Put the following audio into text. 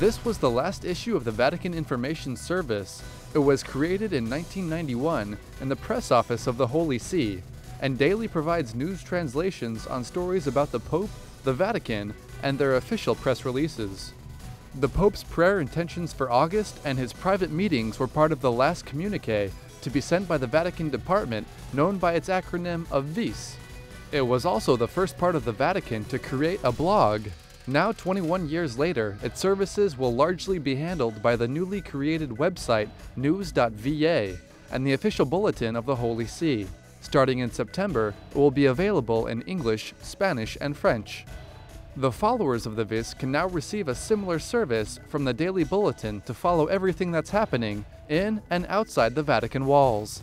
This was the last issue of the Vatican Information Service. It was created in 1991 in the press office of the Holy See and daily provides news translations on stories about the Pope, the Vatican, and their official press releases. The Pope's prayer intentions for August and his private meetings were part of the last communique to be sent by the Vatican Department known by its acronym of VIS. It was also the first part of the Vatican to create a blog. Now 21 years later, its services will largely be handled by the newly created website news.va and the official bulletin of the Holy See. Starting in September, it will be available in English, Spanish, and French. The followers of the VIS can now receive a similar service from the Daily Bulletin to follow everything that's happening in and outside the Vatican walls.